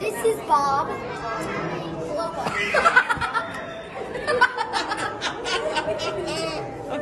This is Bob. Hello, Bob.